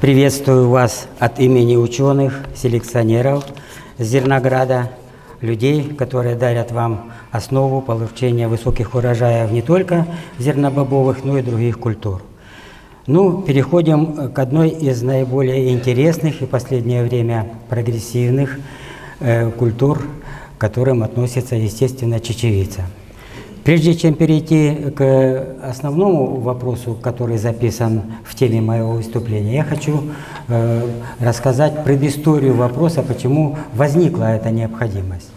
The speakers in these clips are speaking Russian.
Приветствую вас от имени ученых, селекционеров Зернограда, людей, которые дарят вам основу получения высоких урожаев не только зернобобовых, но и других культур. Ну, переходим к одной из наиболее интересных и последнее время прогрессивных э, культур, к которым относится, естественно, чечевица – Прежде чем перейти к основному вопросу, который записан в теме моего выступления, я хочу э, рассказать предысторию вопроса, почему возникла эта необходимость.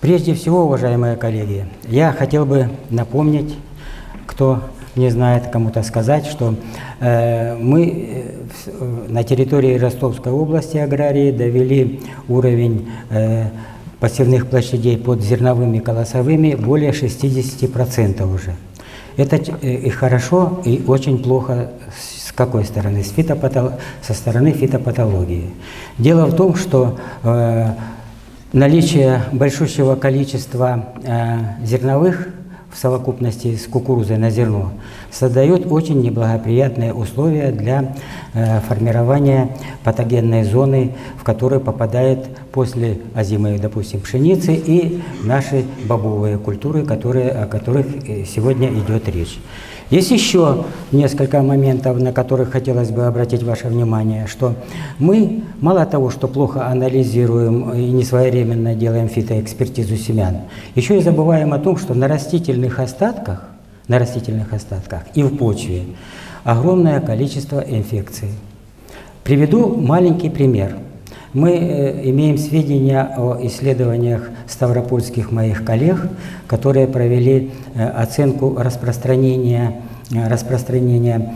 Прежде всего, уважаемые коллеги, я хотел бы напомнить, кто не знает, кому-то сказать, что э, мы э, э, на территории Ростовской области аграрии довели уровень э, посевных площадей под зерновыми колосовыми более 60% уже. Это э, и хорошо, и очень плохо с какой стороны? С фитопатол... Со стороны фитопатологии. Дело в том, что э, наличие большущего количества э, зерновых в совокупности с кукурузой на зерно создает очень неблагоприятные условия для э, формирования патогенной зоны, в которую попадает после озимой, допустим, пшеницы и наши бобовые культуры, которые, о которых э, сегодня идет речь. Есть еще несколько моментов, на которых хотелось бы обратить ваше внимание, что мы мало того, что плохо анализируем и не своевременно делаем фитоэкспертизу семян, еще и забываем о том, что на растительных остатках, на растительных остатках и в почве огромное количество инфекций. Приведу маленький пример. Мы э, имеем сведения о исследованиях ставропольских моих коллег, которые провели э, оценку распространения, э, распространения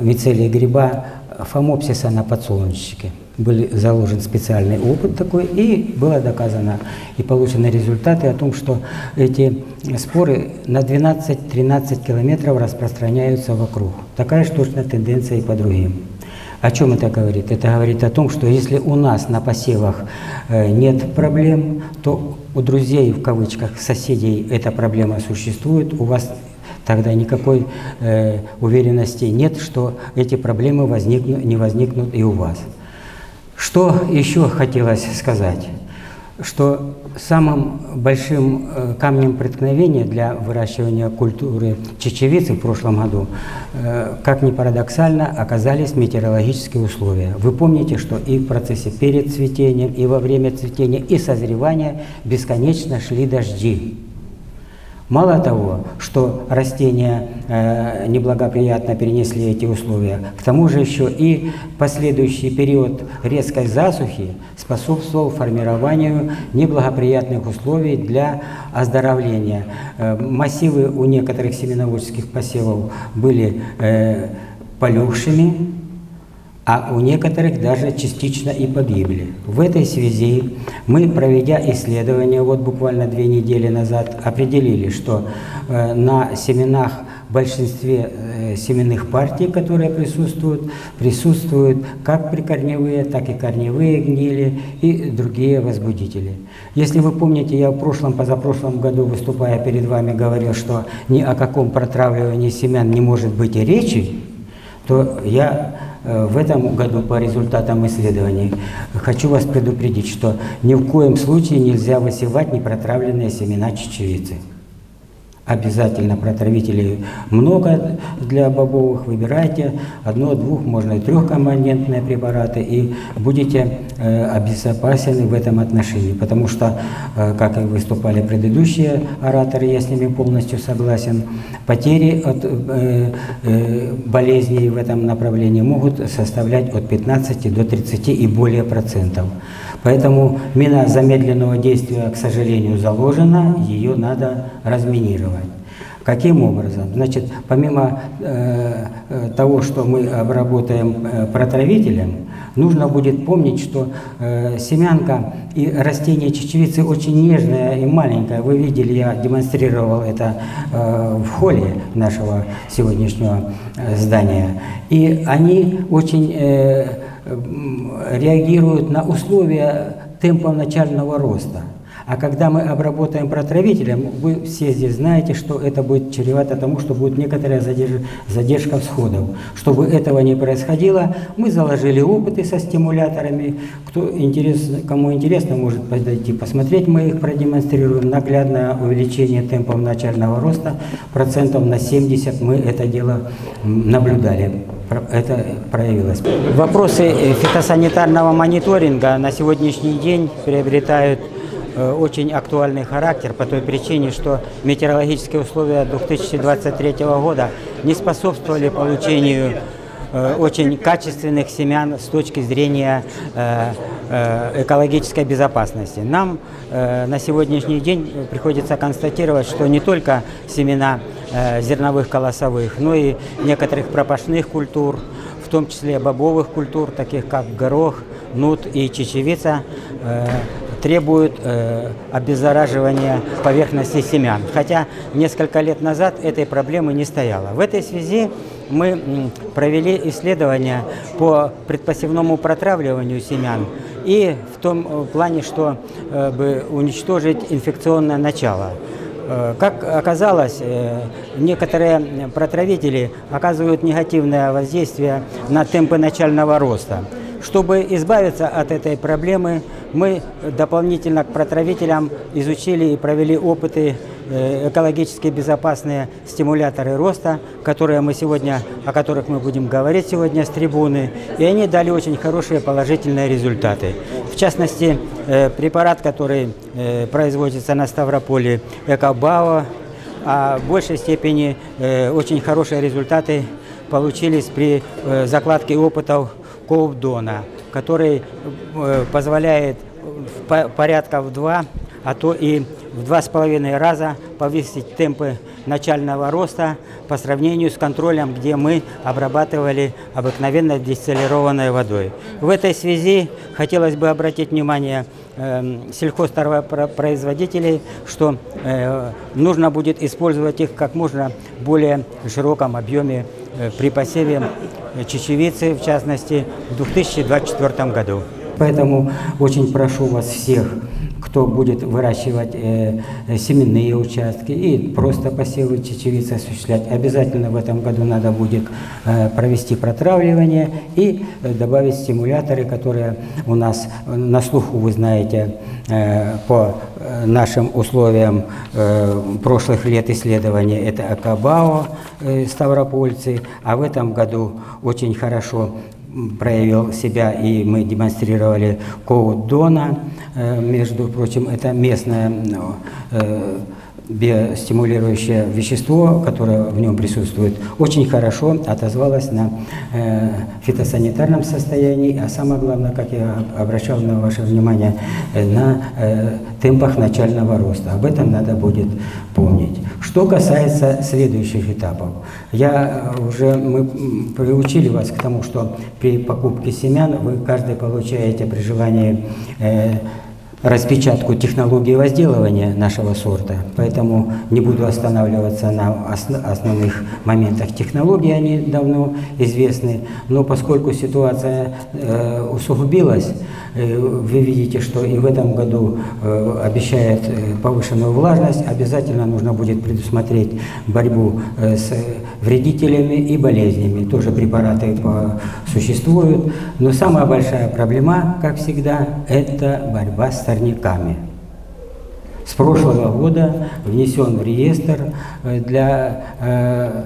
мицелия гриба фомопсиса на подсолнечнике. Был заложен специальный опыт такой, и было доказано и получены результаты о том, что эти споры на 12-13 километров распространяются вокруг. Такая же точно тенденция и по другим. О чем это говорит? Это говорит о том, что если у нас на посевах э, нет проблем, то у друзей, в кавычках, соседей эта проблема существует, у вас тогда никакой э, уверенности нет, что эти проблемы возникнут, не возникнут и у вас. Что еще хотелось сказать? Что самым большим э, камнем преткновения для выращивания культуры чечевицы в прошлом году, э, как ни парадоксально, оказались метеорологические условия. Вы помните, что и в процессе перед цветением, и во время цветения, и созревания бесконечно шли дожди. Мало того, что растения э, неблагоприятно перенесли эти условия, к тому же еще и последующий период резкой засухи способствовал формированию неблагоприятных условий для оздоровления. Э, массивы у некоторых семеноводческих посевов были э, полегшими, а у некоторых даже частично и погибли. В этой связи мы, проведя исследование вот буквально две недели назад, определили, что э, на семенах большинстве э, семенных партий, которые присутствуют, присутствуют как прикорневые, так и корневые гнили и другие возбудители. Если вы помните, я в прошлом, позапрошлом году, выступая перед вами, говорил, что ни о каком протравливании семян не может быть и речи, то я в этом году по результатам исследований хочу вас предупредить, что ни в коем случае нельзя высевать непротравленные семена чечевицы. Обязательно протравителей много для бобовых, выбирайте одно, двух, можно и трехкомпонентные препараты, и будете э, обезопасены в этом отношении, потому что, э, как и выступали предыдущие ораторы, я с ними полностью согласен, потери от э, э, болезней в этом направлении могут составлять от 15 до 30 и более процентов. Поэтому мина замедленного действия, к сожалению, заложена, ее надо разминировать. Каким образом? Значит, помимо э, э, того, что мы обработаем э, протравителем, нужно будет помнить, что э, семянка и растение чечевицы очень нежное и маленькое. Вы видели, я демонстрировал это э, в холле нашего сегодняшнего э, здания. И они очень... Э, реагируют на условия темпа начального роста. А когда мы обработаем протравителем, вы все здесь знаете, что это будет чревато тому, что будет некоторая задержка, задержка всходов. Чтобы этого не происходило, мы заложили опыты со стимуляторами. Кто интересно, кому интересно, может подойти посмотреть. Мы их продемонстрируем. Наглядное увеличение темпов начального роста процентов на 70 мы это дело наблюдали это проявилось. Вопросы э, фитосанитарного мониторинга на сегодняшний день приобретают очень актуальный характер по той причине, что метеорологические условия 2023 года не способствовали получению э, очень качественных семян с точки зрения экологической безопасности. Нам на сегодняшний день приходится констатировать, что не только семена Э, зерновых колосовых, но и некоторых пропашных культур, в том числе бобовых культур, таких как горох, нут и чечевица, э, требуют э, обеззараживания поверхности семян. Хотя несколько лет назад этой проблемы не стояло. В этой связи мы провели исследования по предпосевному протравливанию семян и в том плане, что бы уничтожить инфекционное начало. Э, как оказалось, э, некоторые протравители оказывают негативное воздействие на темпы начального роста. Чтобы избавиться от этой проблемы, мы дополнительно к протравителям изучили и провели опыты э, экологически безопасные стимуляторы роста, которые мы сегодня, о которых мы будем говорить сегодня с трибуны, и они дали очень хорошие положительные результаты. В частности, э, препарат, который э, производится на Ставрополе, Экобао, а в большей степени очень хорошие результаты получились при закладке опытов Коубдона, который э, позволяет порядка в два, а то и в два с половиной раза повысить темпы начального роста по сравнению с контролем, где мы обрабатывали обыкновенно дистиллированной водой. В этой связи хотелось бы обратить внимание сельхозтоваропроизводителей, что э, нужно будет использовать их как можно более широком объеме э, при посеве чечевицы, в частности, в 2024 году. Поэтому очень прошу вас всех, кто будет выращивать э, семенные участки и просто посевы чечевицы осуществлять, обязательно в этом году надо будет э, провести протравливание и э, добавить стимуляторы, которые у нас на слуху, вы знаете, э, по э, нашим условиям э, прошлых лет исследования, это Акабао, э, Ставропольцы, а в этом году очень хорошо проявил себя, и мы демонстрировали коут Дона. Э, между прочим, это местное ну, э, биостимулирующее вещество, которое в нем присутствует, очень хорошо отозвалось на э, фитосанитарном состоянии, а самое главное, как я обращал на ваше внимание, на темпах начального роста. Об этом надо будет помнить. Что касается следующих этапов, я э, уже мы приучили вас к тому, что при покупке семян вы каждый получаете при желании э, распечатку технологии возделывания нашего сорта, поэтому не буду останавливаться на основных моментах технологии, они давно известны, но поскольку ситуация э, усугубилась, э, вы видите, что и в этом году э, обещает э, повышенную влажность, обязательно нужно будет предусмотреть борьбу э, с вредителями и болезнями. Тоже препараты по, существуют, но самая большая проблема, как всегда, это борьба с сорняками. С прошлого года внесен в реестр э, для э,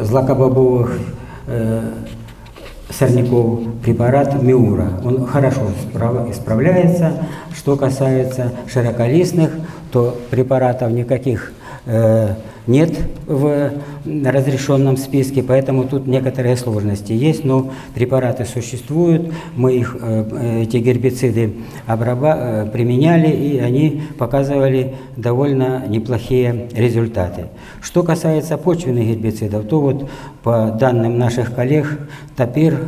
э, злакобобовых э, сорняков препарат Миура. Он хорошо справляется. Что касается широколистных, то препаратов никаких э, нет в разрешенном списке, поэтому тут некоторые сложности есть, но препараты существуют, мы их, э, эти гербициды обраба, э, применяли, и они показывали довольно неплохие результаты. Что касается почвенных гербицидов, то вот по данным наших коллег, топир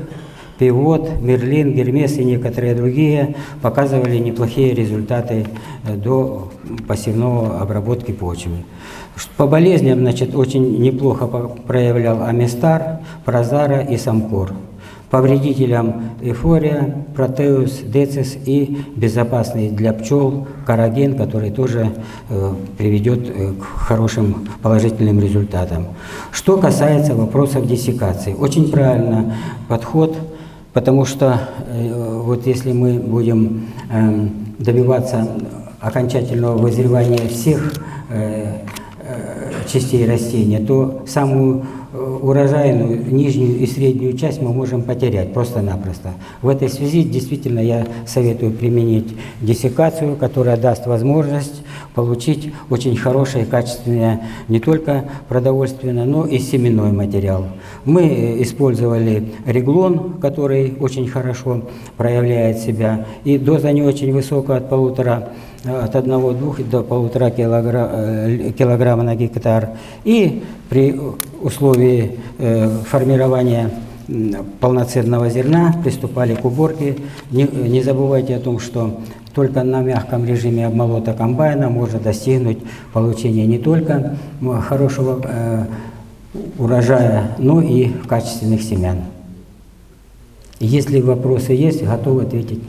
Пивот, Мерлин, Гермес и некоторые другие показывали неплохие результаты э, до посевного обработки почвы. По болезням, значит, очень неплохо проявлял Амистар, Прозара и Самкор. повредителям эйфория, протеус, децис и безопасный для пчел караген, который тоже э, приведет э, к хорошим положительным результатам. Что касается вопросов диссекации, очень правильно подход, потому что э, вот если мы будем э, добиваться окончательного вызревания всех э, э, частей растения, то самую урожайную нижнюю и среднюю часть мы можем потерять просто-напросто. В этой связи действительно я советую применить диссекацию, которая даст возможность получить очень хорошее, качественное не только продовольственное, но и семенной материал. Мы э, использовали реглон, который очень хорошо проявляет себя, и доза не очень высокая, от полутора от 1-2 до полутора килограмма, э, килограмма на гектар. И при условии э, формирования полноценного зерна приступали к уборке. Не, не забывайте о том, что только на мягком режиме обмолота комбайна можно достигнуть получения не только хорошего э, урожая, но и качественных семян. Если вопросы есть, готовы ответить.